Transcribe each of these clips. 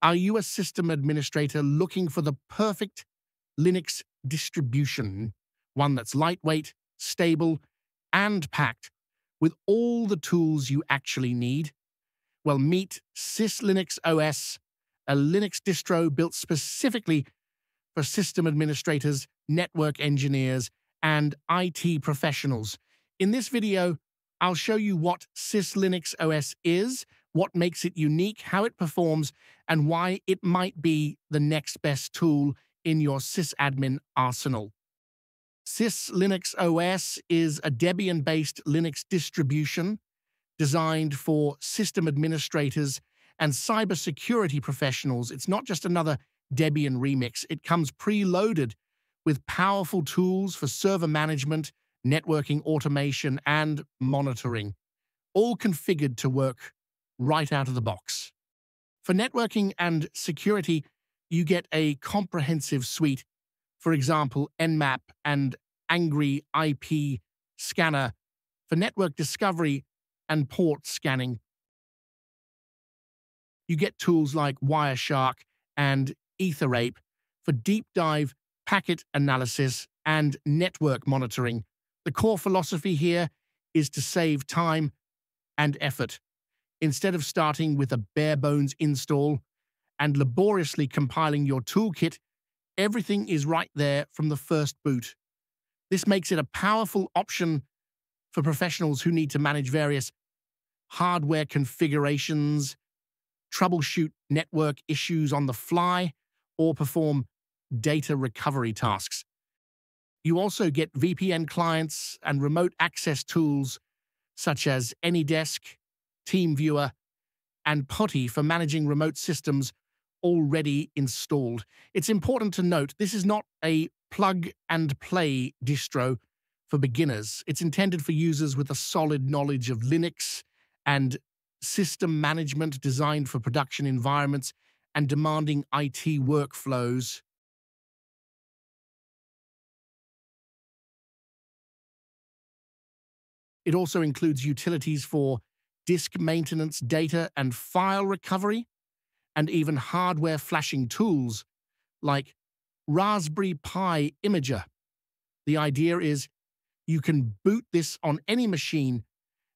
Are you a system administrator looking for the perfect Linux distribution? One that's lightweight, stable, and packed with all the tools you actually need? Well, meet SysLinux OS, a Linux distro built specifically for system administrators, network engineers, and IT professionals. In this video, I'll show you what SysLinux OS is, what makes it unique, how it performs, and why it might be the next best tool in your sysadmin arsenal. SysLinux OS is a Debian-based Linux distribution designed for system administrators and cybersecurity professionals. It's not just another Debian remix. It comes preloaded with powerful tools for server management, networking automation, and monitoring, all configured to work right out of the box. For networking and security, you get a comprehensive suite, for example, Nmap and Angry IP scanner for network discovery and port scanning. You get tools like Wireshark and Etherape for deep dive packet analysis and network monitoring. The core philosophy here is to save time and effort. Instead of starting with a bare bones install and laboriously compiling your toolkit, everything is right there from the first boot. This makes it a powerful option for professionals who need to manage various hardware configurations, troubleshoot network issues on the fly, or perform data recovery tasks. You also get VPN clients and remote access tools such as AnyDesk, TeamViewer, and PuTTY for managing remote systems already installed. It's important to note this is not a plug and play distro for beginners. It's intended for users with a solid knowledge of Linux and system management designed for production environments and demanding IT workflows. It also includes utilities for disk maintenance, data and file recovery, and even hardware flashing tools like Raspberry Pi Imager. The idea is you can boot this on any machine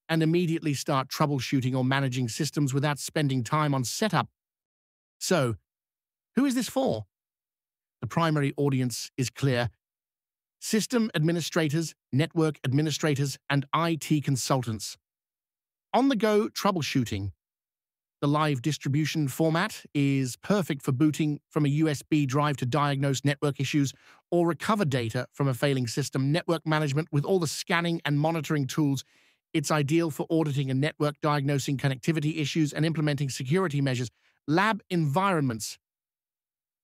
and immediately start troubleshooting or managing systems without spending time on setup. So, who is this for? The primary audience is clear system administrators, network administrators, and IT consultants. On the go troubleshooting the live distribution format is perfect for booting from a USB drive to diagnose network issues or recover data from a failing system. Network management with all the scanning and monitoring tools. It's ideal for auditing a network diagnosing connectivity issues and implementing security measures. Lab environments.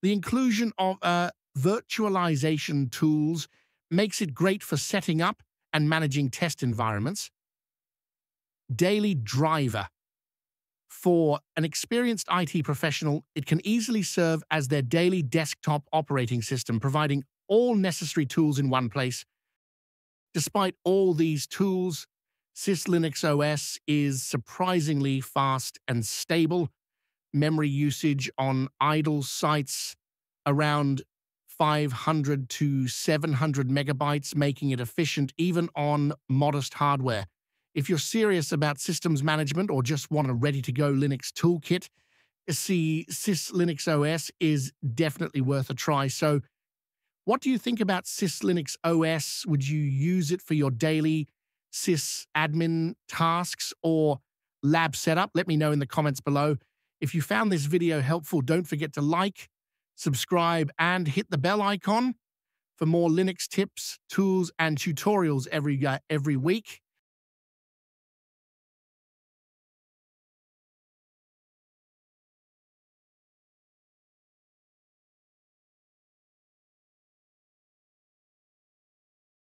The inclusion of uh, virtualization tools makes it great for setting up and managing test environments. Daily driver for an experienced IT professional, it can easily serve as their daily desktop operating system, providing all necessary tools in one place. Despite all these tools, SysLinux OS is surprisingly fast and stable. Memory usage on idle sites around 500 to 700 megabytes, making it efficient even on modest hardware. If you're serious about systems management or just want a ready to go Linux toolkit, see SysLinux OS is definitely worth a try. So, what do you think about SysLinux OS? Would you use it for your daily Sys admin tasks or lab setup? Let me know in the comments below. If you found this video helpful, don't forget to like, subscribe, and hit the bell icon for more Linux tips, tools, and tutorials every, uh, every week.